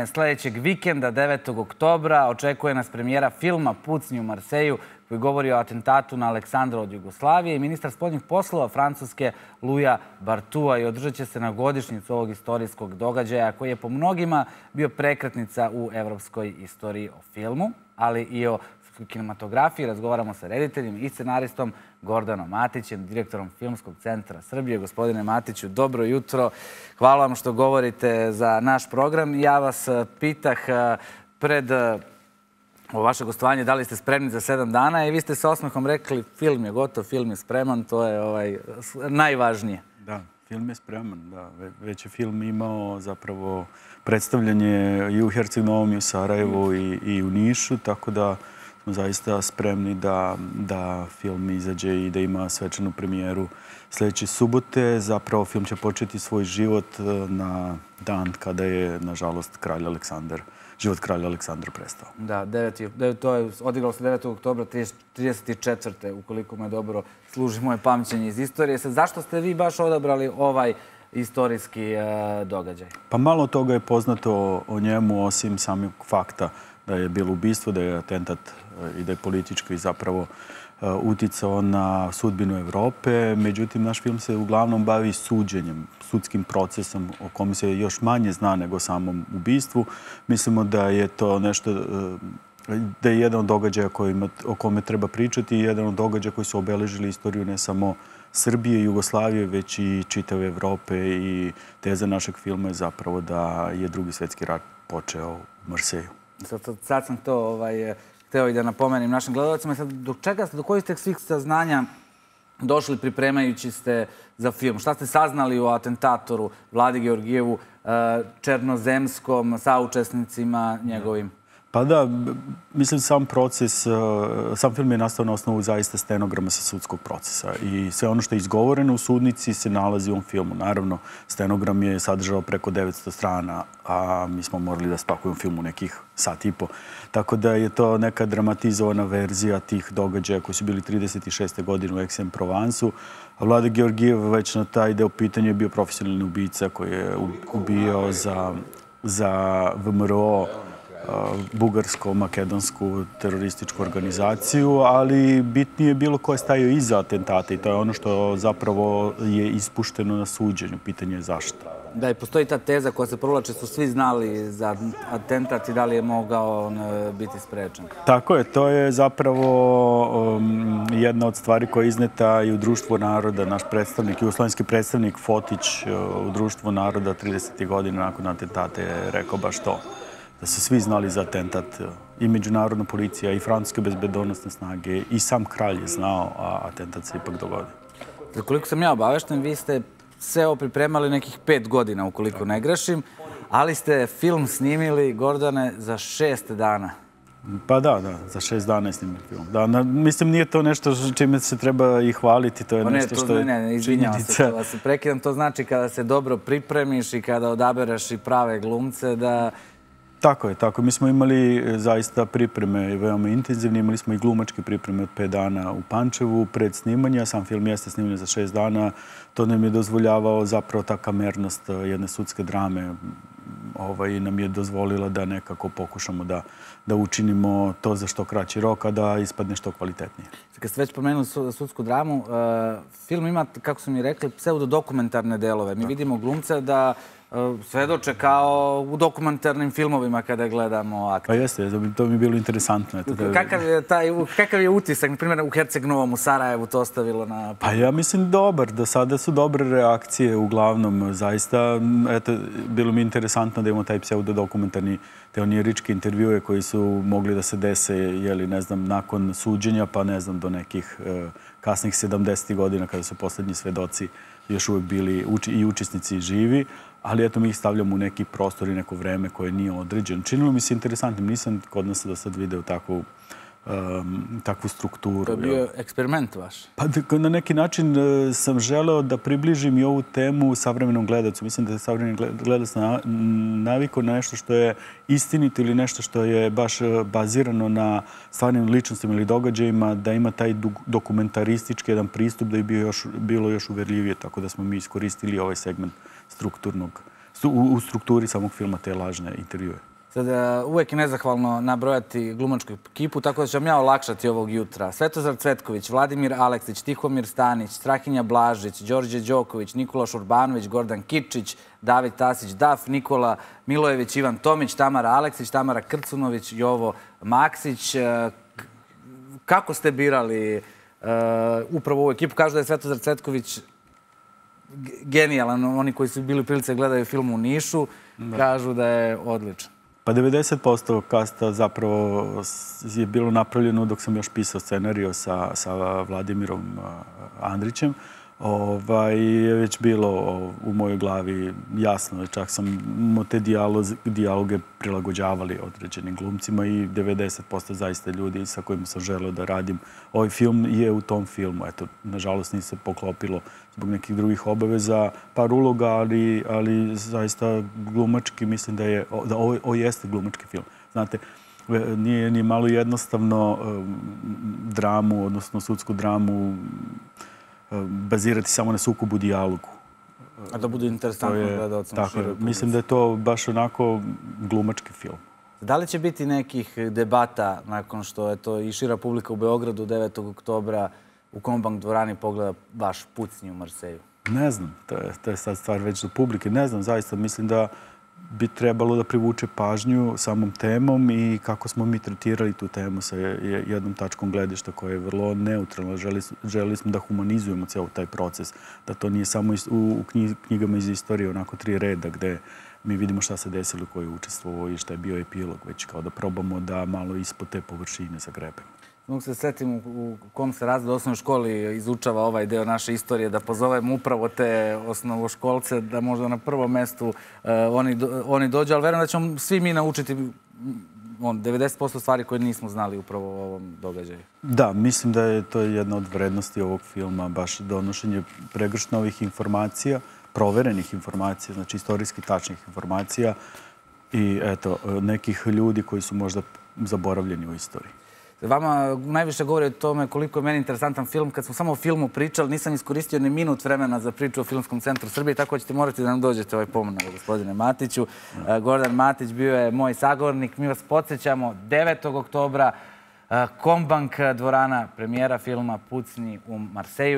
Sljedećeg vikenda, 9. oktobra, očekuje nas premijera filma Pucnju u Marseju koji govori o atentatu na Aleksandra od Jugoslavije i ministar spodnjih poslova Francuske Luja Bartua i održat će se na godišnjicu ovog istorijskog događaja koji je po mnogima bio prekretnica u evropskoj istoriji o filmu, ali i o kinematografiji. Razgovaramo sa rediteljim i scenaristom Gordanom Matićem, direktorom Filmskog centra Srbije. Gospodine Matiću, dobro jutro. Hvala vam što govorite za naš program. Ja vas eh, pitah eh, pred o vaše gostovanje da li ste spremni za sedam dana i vi ste sa osmehom rekli film je gotov, film je spreman, to je ovaj, najvažnije. Da, film je spreman. Da. Već je film imao zapravo predstavljanje i u Herceg Novom i u Sarajevu i, i u Nišu, tako da zaista spremni da, da film izađe i da ima svečanu premijeru sljedeće subote. Zapravo film će početi svoj život e, na dan kada je, nažalost, kralj Aleksandar, život kralja Aleksandra prestao. Da, 9, to je odigralo se 9. oktobra 34. ukoliko me dobro služi moje pamćenje iz istorije. Sad, zašto ste vi baš odabrali ovaj istorijski e, događaj? Pa malo toga je poznato o njemu, osim samih fakta da je bilo ubistvo, da je atentat e, i da je politički zapravo e, uticao na sudbinu Evrope. Međutim, naš film se uglavnom bavi suđenjem, sudskim procesom o kome se još manje zna nego samom ubistvu. Mislimo da je to nešto e, da je jedan od događaja o kome treba pričati i jedan od događaja koji su obeležili istoriju ne samo Srbije i Jugoslavije, već i čitave Evrope i teza našeg filma je zapravo da je drugi svjetski rat počeo u Marseju. Sad sam to ovaj, eh, hteo i da napomenim našim gledalacima. Do čega ste, do kojih ste svih saznanja došli pripremajući ste za film? Šta ste saznali o atentatoru Vladi Georgijevu, eh, černozemskom, saučesnicima njegovim? Pa da, mislim sam proces, eh, sam film je nastao na osnovu zaista stenograma sa sudskog procesa i sve ono što je izgovoreno u sudnici se nalazi u ovom filmu. Naravno, stenogram je sadržao preko 900 strana, a mi smo morali da spakujemo film u nekih sat i po. Tako da je to neka dramatizovana verzija tih događaja koji su bili 36. godine u Aix-en-Provensu. Vlada Georgijev već na taj deo pitanja je bio profesionalni ubica koji je ubio za, za VMRO bugarsko-makedonsku terorističku organizaciju, ali bitnije je bilo ko je stajao iza atentata i to je ono što zapravo je ispušteno na suđenju. Pitanje je zašto. Da, i postoji ta teza koja se provlače, su svi znali za atentat i da li je mogao on e, biti sprečan. Tako je, to je zapravo um, jedna od stvari koja je izneta i u Društvu naroda. Naš predstavnik, jugoslovenski predstavnik Fotić uh, u Društvu naroda 30. godina nakon atentata je rekao baš to da su svi znali za atentat i međunarodna policija i francuske bezbedonosne snage i sam kralj je znao, a atentat se ipak dogodio. Za koliko sam ja obavešten, vi ste sve ovo pripremali nekih pet godina, ukoliko ne grešim, ali ste film snimili, Gordane, za šest dana. Pa da, da, za šest dana je snimili film. Da, na, mislim, nije to nešto čime se treba i hvaliti, to je pa ne, nešto što je ne, ne, izvinjavam se, to vas prekidam, to znači kada se dobro pripremiš i kada odabereš i prave glumce, da Tako je, tako. Mi smo imali e, zaista pripreme veoma intenzivne. Imali smo i glumačke pripreme od 5 dana u Pančevu pred snimanja. Sam film jeste snimljen za 6 dana. To nam je dozvoljavao zapravo ta kamernost e, jedne sudske drame ovaj, nam je dozvolila da nekako pokušamo da, da učinimo to za što kraći rok, a da ispadne što kvalitetnije. Kad ste već pomenuli sudsku dramu, uh, film ima, kako su mi rekli, pseudo-dokumentarne delove. Mi vidimo glumca da svedoče kao u dokumentarnim filmovima kada gledamo akte. Pa jeste, to mi je bilo interesantno. Da... kakav, je taj, kakav je utisak, na primjer, u Herceg Novom, u Sarajevu to ostavilo na... Pa ja mislim dobar, do sada su dobre reakcije uglavnom. Zaista, eto, bilo mi interesantno da imamo taj pseudo-dokumentarni teonirički intervjue koji su mogli da se dese, jeli, ne znam, nakon suđenja, pa ne znam, do nekih e, kasnih 70. godina kada su posljednji svedoci još uvijek bili uči, i učesnici živi ali eto mi ih stavljamo u neki prostor i neko vreme koje nije određeno. Činilo mi se interesantnim, nisam kod nas do sad video takvu, um, takvu strukturu. To je bio eksperiment vaš? Pa na neki način uh, sam želeo da približim i ovu temu savremenom gledacu. Mislim da je savremeni gledac na, naviko na nešto što je istinito ili nešto što je baš uh, bazirano na stvarnim ličnostima ili događajima, da ima taj dokumentaristički jedan pristup da je bio još, bilo još uverljivije, tako da smo mi iskoristili ovaj segment strukturnog u strukturi samog filma te lažne intervjue. Sad, e, uvek je nezahvalno nabrojati glumačku ekipu, tako da ću vam ja olakšati ovog jutra. Svetozar Cvetković, Vladimir Aleksić, Tihomir Stanić, Strahinja Blažić, Đorđe Đoković, Nikola Šurbanović, Gordan Kičić, David Tasić, Daf, Nikola Milojević, Ivan Tomić, Tamara Aleksić, Tamara Krcunović, Jovo Maksić. E, kako ste birali e, upravo ovu ekipu? Kažu da je Svetozar Cvetković genijalan. Oni koji su bili u prilice gledaju film u Nišu, kažu da je odličan. Pa 90% kasta zapravo je bilo napravljeno dok sam još pisao scenariju sa, sa Vladimirom Andrićem ovaj, je već bilo u mojoj glavi jasno. Čak sam te dijaloge prilagođavali određenim glumcima i 90% zaista ljudi sa kojima sam želeo da radim. Ovaj film je u tom filmu. Eto, nažalost, nije se poklopilo zbog nekih drugih obaveza, par uloga, ali, ali zaista glumački mislim da je, da ovo, ovo jeste glumački film. Znate, e, nije ni malo jednostavno e, dramu, odnosno sudsku dramu bazirati samo na sukobu dijalogu. A da bude interesantno gledalcem tako, Mislim da je to baš onako glumački film. Da li će biti nekih debata nakon što je to i šira publika u Beogradu 9. oktobra u Kombank dvorani pogleda baš pucnji u Marseju? Ne znam, to je, to je sad stvar već do publike. Ne znam, zaista mislim da bi trebalo da privuče pažnju samom temom i kako smo mi tretirali tu temu sa jednom tačkom gledišta koja je vrlo neutralna. Želi smo da humanizujemo cijel taj proces, da to nije samo u knjigama iz istorije onako tri reda gde mi vidimo šta se desilo, koji je učestvovao i šta je bio epilog, već kao da probamo da malo ispod te površine zagrebemo. Mogu se setim u kom se razred osnovnoj školi izučava ovaj deo naše istorije, da pozovem upravo te osnovoškolce, da možda na prvom mestu eh, oni dođu, ali verujem da ćemo svi mi naučiti mm, 90% stvari koje nismo znali upravo u ovom događaju. Da, mislim da je to jedna od vrednosti ovog filma, baš donošenje pregršna ovih informacija, proverenih informacija, znači istorijski tačnih informacija i eto, nekih ljudi koji su možda zaboravljeni u istoriji. Vama najviše govori o tome koliko je meni interesantan film. Kad smo samo o filmu pričali, nisam iskoristio ni minut vremena za priču o Filmskom centru Srbije, tako ćete morati da nam dođete ovaj pomoć, gospodine Matiću. E, Gordan Matić bio je moj sagovornik. Mi vas podsjećamo 9. oktobra, e, Kombank dvorana, premijera filma Pucni u Marseju.